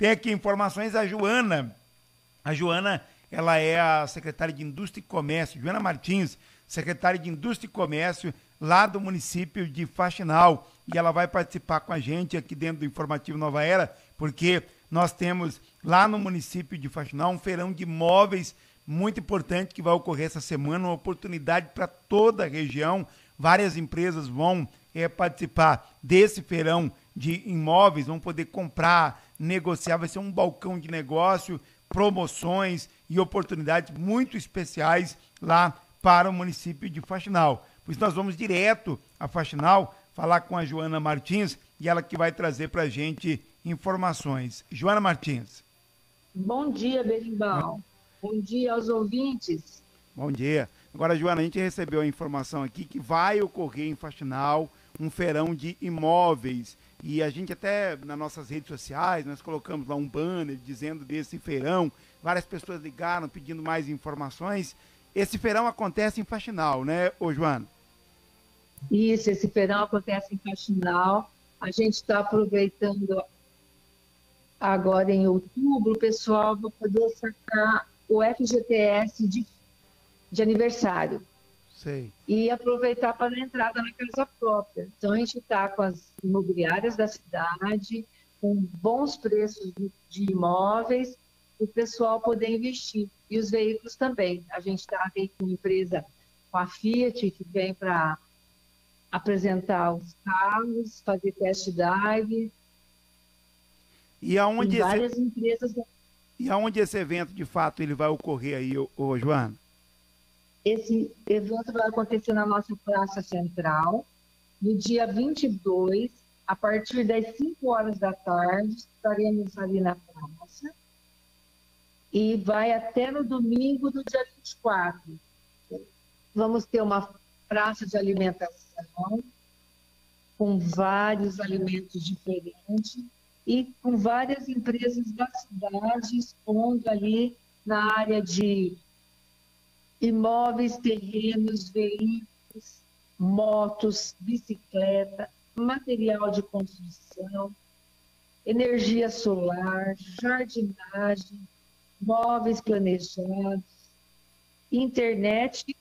Tem aqui informações a Joana. A Joana, ela é a secretária de Indústria e Comércio, Joana Martins, secretária de Indústria e Comércio lá do município de Faxinal. E ela vai participar com a gente aqui dentro do Informativo Nova Era, porque nós temos lá no município de Faxinal um feirão de imóveis muito importante que vai ocorrer essa semana, uma oportunidade para toda a região. Várias empresas vão é, participar desse feirão de imóveis, vão poder comprar, negociar, vai ser um balcão de negócio, promoções e oportunidades muito especiais lá para o município de Faxinal. Por isso nós vamos direto a Faxinal falar com a Joana Martins e ela que vai trazer para a gente informações. Joana Martins. Bom dia, Berimbau. Bom dia aos ouvintes. Bom dia. Agora, Joana, a gente recebeu a informação aqui que vai ocorrer em Faxinal um feirão de imóveis. E a gente até nas nossas redes sociais, nós colocamos lá um banner dizendo desse feirão. Várias pessoas ligaram pedindo mais informações. Esse feirão acontece em Faxinal, né, ô Joana? Isso, esse feirão acontece em Faxinal. A gente está aproveitando agora em outubro, o pessoal vai poder sacar o FGTS de, de aniversário. Sei. E aproveitar para a entrada na casa própria. Então, a gente está com as imobiliárias da cidade, com bons preços de imóveis, o pessoal poder investir. E os veículos também. A gente está com uma empresa, com a Fiat, que vem para apresentar os carros, fazer test drive. E aonde esse... várias empresas e aonde esse evento, de fato, ele vai ocorrer aí, ô, ô, Joana? Esse evento vai acontecer na nossa Praça Central, no dia 22, a partir das 5 horas da tarde, estaremos ali na praça. E vai até no domingo do dia 24. Vamos ter uma praça de alimentação, com vários alimentos diferentes e com várias empresas da cidade expondo ali na área de imóveis, terrenos, veículos, motos, bicicleta, material de construção, energia solar, jardinagem, móveis planejados, internet,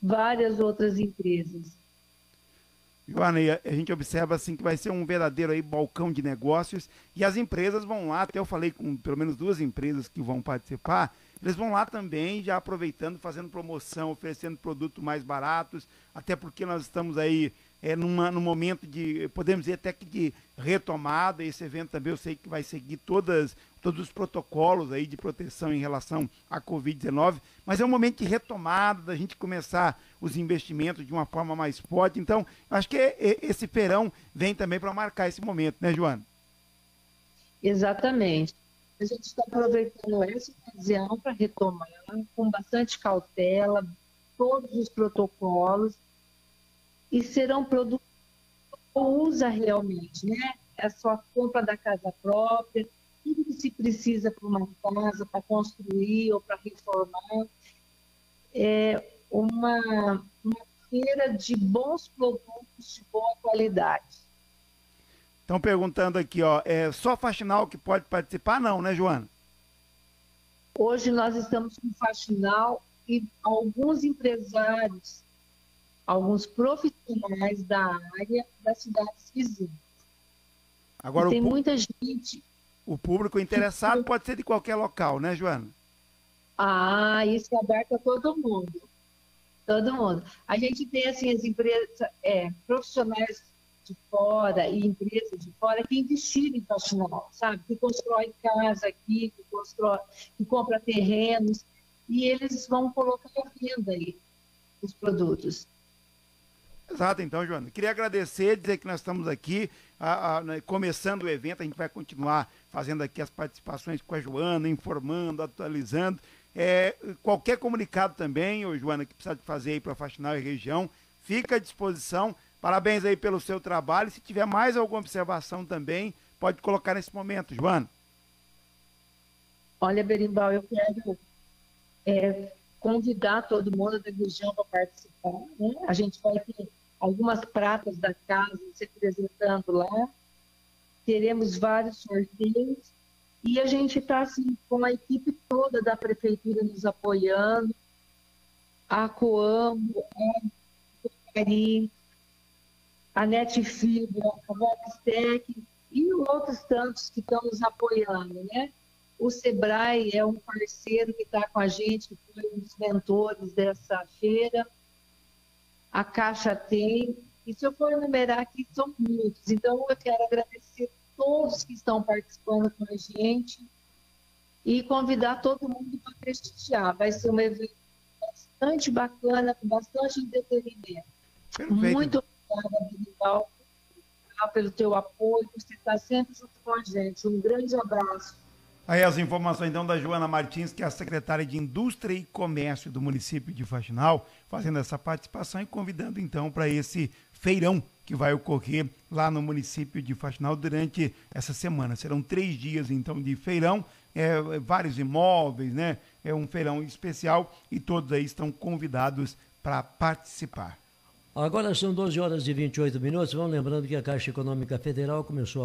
várias outras empresas. Joana, a gente observa assim que vai ser um verdadeiro aí balcão de negócios e as empresas vão lá, até eu falei com pelo menos duas empresas que vão participar, eles vão lá também já aproveitando, fazendo promoção, oferecendo produtos mais baratos, até porque nós estamos aí é, numa, num momento de, podemos dizer até que de retomada, esse evento também eu sei que vai seguir todas, todos os protocolos aí de proteção em relação à Covid-19, mas é um momento de retomada, da gente começar os investimentos de uma forma mais forte, então acho que é, esse feirão vem também para marcar esse momento, né, Joana? Exatamente. A gente está aproveitando essa ocasião para retomar com bastante cautela todos os protocolos e serão produtos usa realmente, né? É só compra da casa própria, tudo que se precisa para uma casa, para construir ou para reformar. É uma, uma feira de bons produtos de boa qualidade. Estão perguntando aqui, ó, é só faxinal que pode participar? Não, né, Joana? Hoje nós estamos com faxinal e alguns empresários alguns profissionais da área das cidades vizinhas. Agora, tem muita gente. O público interessado pode ser de qualquer local, né, Joana? Ah, isso é aberto a todo mundo. Todo mundo. A gente tem, assim, as empresas, é, profissionais de fora e empresas de fora que investiram em faxinal, sabe? Que constrói casa aqui, que, constrói, que compra terrenos, e eles vão colocar a venda aí os produtos. Exato, então, Joana. Queria agradecer, dizer que nós estamos aqui, a, a, né, começando o evento, a gente vai continuar fazendo aqui as participações com a Joana, informando, atualizando. É, qualquer comunicado também, ô Joana, que precisa de fazer aí para Faxinal e região, fica à disposição. Parabéns aí pelo seu trabalho. Se tiver mais alguma observação também, pode colocar nesse momento, Joana. Olha, Berimbau, eu quero é, convidar todo mundo da região para participar. Né? A gente vai ter algumas pratas da casa se apresentando lá. Teremos vários sorteios E a gente está assim, com a equipe toda da prefeitura nos apoiando, a Coambo, a Cari, a Netfibra, a Voxtec e outros tantos que estão nos apoiando, né? O Sebrae é um parceiro que está com a gente, que foi um dos mentores dessa feira. A Caixa tem. E se eu for enumerar aqui, são muitos. Então, eu quero agradecer todos que estão participando com a gente e convidar todo mundo para prestigiar. Vai ser um evento bastante bacana, com bastante entretenimento. Perfeito. Muito obrigada, Benival, pelo teu apoio, você está sempre junto com a gente. Um grande abraço. Aí as informações então da Joana Martins, que é a secretária de Indústria e Comércio do município de Faxinal, fazendo essa participação e convidando então para esse feirão que vai ocorrer lá no município de Faxinal durante essa semana. Serão três dias então de feirão, é, vários imóveis, né? É um feirão especial e todos aí estão convidados para participar. Agora são 12 horas e 28 minutos. Vamos lembrando que a Caixa Econômica Federal começou a